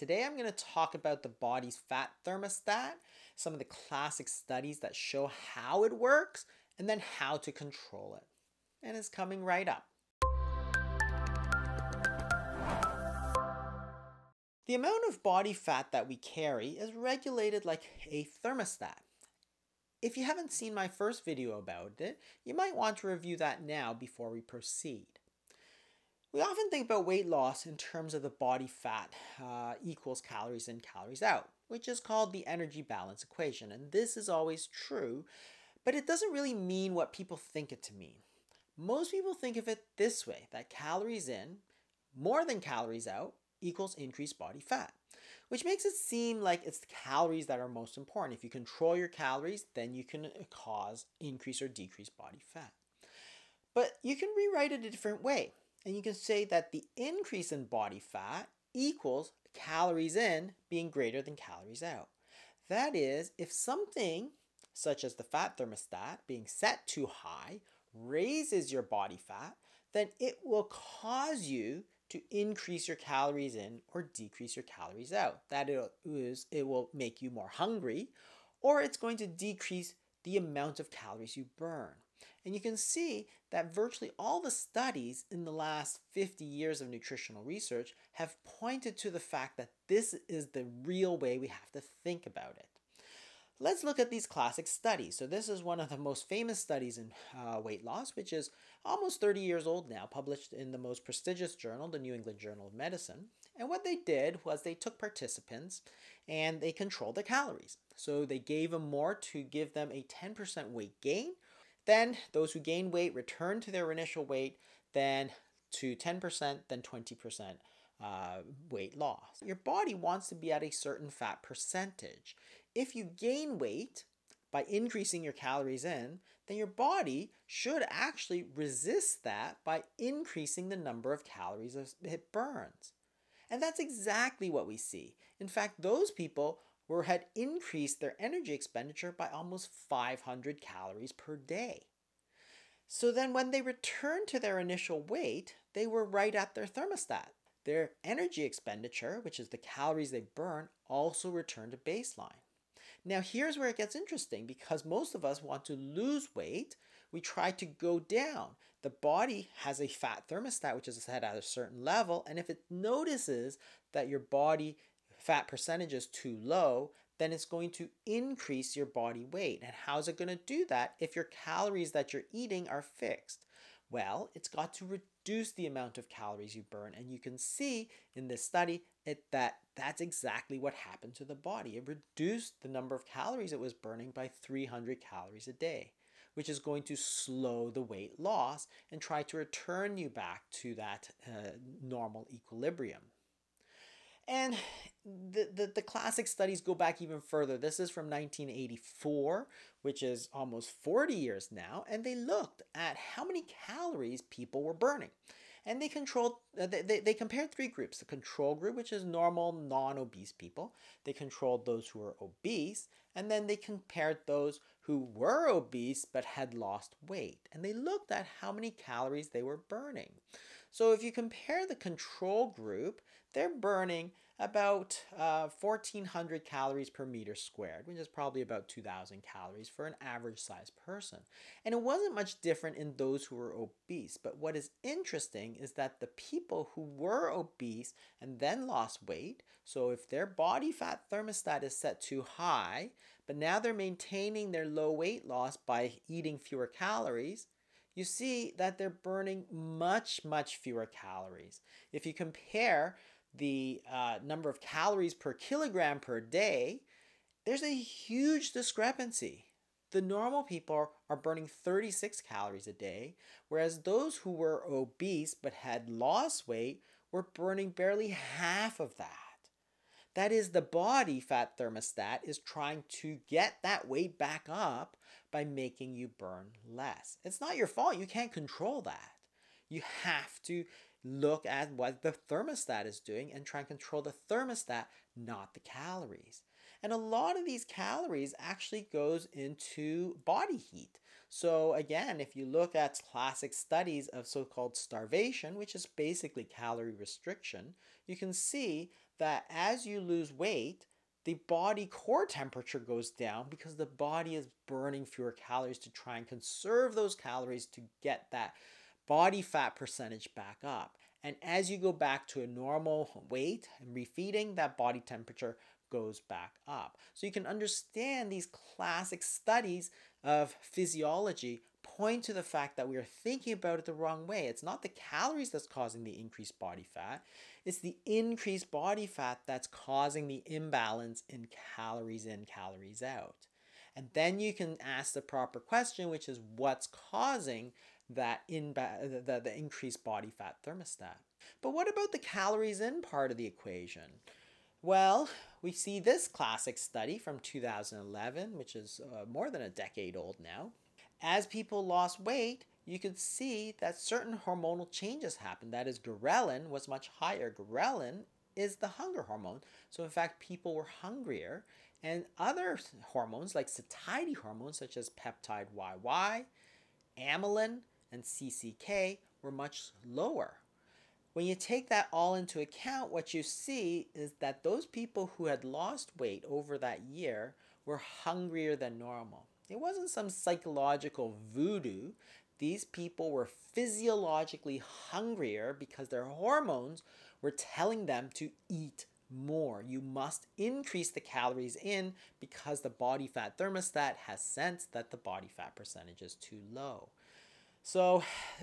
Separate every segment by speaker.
Speaker 1: Today I'm going to talk about the body's fat thermostat, some of the classic studies that show how it works, and then how to control it. And it's coming right up. The amount of body fat that we carry is regulated like a thermostat. If you haven't seen my first video about it, you might want to review that now before we proceed. We often think about weight loss in terms of the body fat uh, equals calories in, calories out, which is called the energy balance equation. And this is always true, but it doesn't really mean what people think it to mean. Most people think of it this way that calories in more than calories out equals increased body fat, which makes it seem like it's the calories that are most important. If you control your calories, then you can cause increase or decrease body fat. But you can rewrite it a different way. And you can say that the increase in body fat equals calories in being greater than calories out. That is, if something such as the fat thermostat being set too high raises your body fat, then it will cause you to increase your calories in or decrease your calories out. That is, it will make you more hungry or it's going to decrease the amount of calories you burn. And you can see that virtually all the studies in the last 50 years of nutritional research have pointed to the fact that this is the real way we have to think about it. Let's look at these classic studies. So this is one of the most famous studies in uh, weight loss, which is almost 30 years old now, published in the most prestigious journal, the New England Journal of Medicine. And what they did was they took participants and they controlled their calories. So they gave them more to give them a 10% weight gain then those who gain weight return to their initial weight, then to 10%, then 20% uh, weight loss. Your body wants to be at a certain fat percentage. If you gain weight by increasing your calories in, then your body should actually resist that by increasing the number of calories it burns. And that's exactly what we see. In fact, those people were had increased their energy expenditure by almost 500 calories per day. So then when they returned to their initial weight, they were right at their thermostat. Their energy expenditure, which is the calories they burn, also returned to baseline. Now, here's where it gets interesting because most of us want to lose weight. We try to go down. The body has a fat thermostat, which is set at a certain level. And if it notices that your body fat percentage is too low, then it's going to increase your body weight. And how's it going to do that if your calories that you're eating are fixed? Well, it's got to reduce the amount of calories you burn. And you can see in this study it, that that's exactly what happened to the body. It reduced the number of calories it was burning by 300 calories a day, which is going to slow the weight loss and try to return you back to that uh, normal equilibrium. And the, the, the, classic studies go back even further. This is from 1984, which is almost 40 years now, and they looked at how many calories people were burning. And they controlled, uh, they, they, they compared three groups the control group, which is normal, non obese people, they controlled those who were obese, and then they compared those who were obese but had lost weight. And they looked at how many calories they were burning. So if you compare the control group, they're burning about uh, 1400 calories per meter squared, which is probably about 2000 calories for an average sized person. And it wasn't much different in those who were obese. But what is interesting is that the people who were obese and then lost weight, so if their body fat thermostat is set too high, but now they're maintaining their low weight loss by eating fewer calories, you see that they're burning much, much fewer calories. If you compare the uh, number of calories per kilogram per day, there's a huge discrepancy. The normal people are burning 36 calories a day, whereas those who were obese but had lost weight were burning barely half of that. That is, the body fat thermostat is trying to get that weight back up by making you burn less. It's not your fault. You can't control that. You have to look at what the thermostat is doing and try and control the thermostat, not the calories. And a lot of these calories actually goes into body heat. So again, if you look at classic studies of so-called starvation, which is basically calorie restriction, you can see that as you lose weight, the body core temperature goes down because the body is burning fewer calories to try and conserve those calories to get that body fat percentage back up. And as you go back to a normal weight and refeeding, that body temperature goes back up. So you can understand these classic studies of physiology point to the fact that we are thinking about it the wrong way. It's not the calories that's causing the increased body fat, it's the increased body fat that's causing the imbalance in calories in, calories out. And then you can ask the proper question, which is what's causing that in the, the increased body fat thermostat. But what about the calories in part of the equation? Well, we see this classic study from 2011, which is uh, more than a decade old now. As people lost weight, you could see that certain hormonal changes happened. That is, ghrelin was much higher. Ghrelin is the hunger hormone. So, in fact, people were hungrier. And other hormones, like satiety hormones, such as peptide YY, amylin, and CCK, were much lower. When you take that all into account, what you see is that those people who had lost weight over that year were hungrier than normal. It wasn't some psychological voodoo. These people were physiologically hungrier because their hormones were telling them to eat more. You must increase the calories in because the body fat thermostat has sensed that the body fat percentage is too low. So,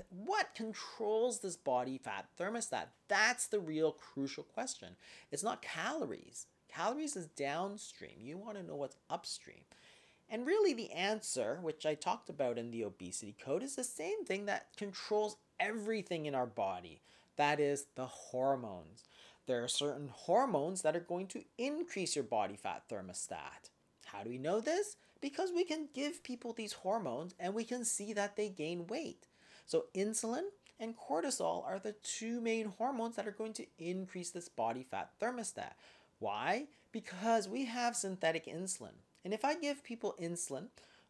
Speaker 1: what controls this body fat thermostat? That's the real crucial question. It's not calories. Calories is downstream. You want to know what's upstream. And really, the answer, which I talked about in the obesity code, is the same thing that controls everything in our body that is, the hormones. There are certain hormones that are going to increase your body fat thermostat. How do we know this? Because we can give people these hormones and we can see that they gain weight. So, insulin and cortisol are the two main hormones that are going to increase this body fat thermostat. Why? Because we have synthetic insulin. And if I give people insulin,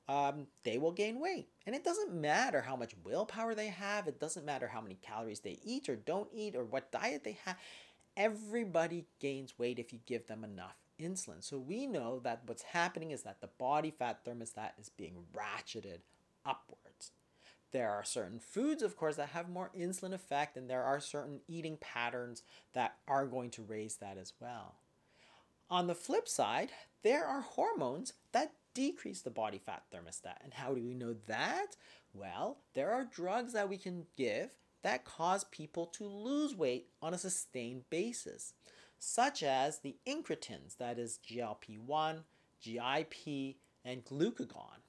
Speaker 1: um, they will gain weight. And it doesn't matter how much willpower they have, it doesn't matter how many calories they eat or don't eat or what diet they have. Everybody gains weight if you give them enough insulin. So we know that what's happening is that the body fat thermostat is being ratcheted upwards. There are certain foods, of course, that have more insulin effect, and there are certain eating patterns that are going to raise that as well. On the flip side, there are hormones that decrease the body fat thermostat. And how do we know that? Well, there are drugs that we can give that cause people to lose weight on a sustained basis, such as the incretins, that is GLP 1, GIP, and glucagon.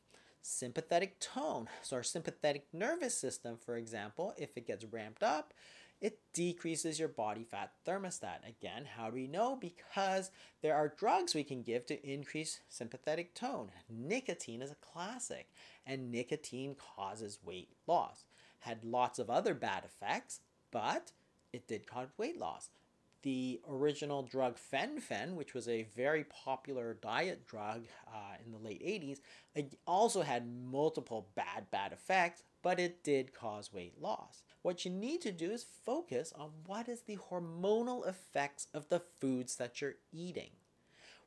Speaker 1: Sympathetic tone, so our sympathetic nervous system, for example, if it gets ramped up, it decreases your body fat thermostat. Again, how do we know? Because there are drugs we can give to increase sympathetic tone. Nicotine is a classic, and nicotine causes weight loss. Had lots of other bad effects, but it did cause weight loss. The original drug fen-phen, which was a very popular diet drug uh, in the late 80s, also had multiple bad, bad effects, but it did cause weight loss. What you need to do is focus on what is the hormonal effects of the foods that you're eating.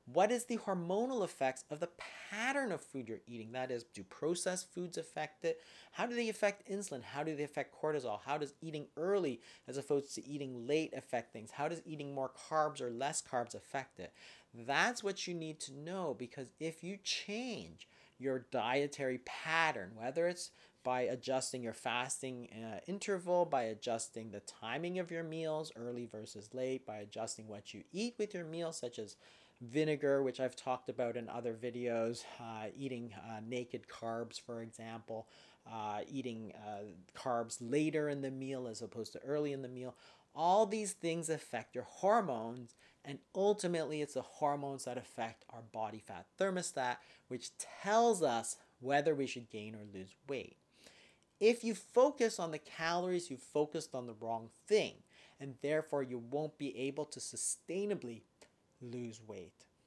Speaker 1: What is the hormonal effects of the pattern of food you're eating? That is, do processed foods affect it? How do they affect insulin? How do they affect cortisol? How does eating early as opposed to eating late affect things? How does eating more carbs or less carbs affect it? That's what you need to know because if you change your dietary pattern, whether it's by adjusting your fasting uh, interval, by adjusting the timing of your meals, early versus late, by adjusting what you eat with your meals, such as vinegar, which I've talked about in other videos, uh, eating uh, naked carbs, for example, uh, eating uh, carbs later in the meal as opposed to early in the meal. All these things affect your hormones, and ultimately, it's the hormones that affect our body fat thermostat, which tells us whether we should gain or lose weight. If you focus on the calories, you focused on the wrong thing, and therefore you won't be able to sustainably lose weight.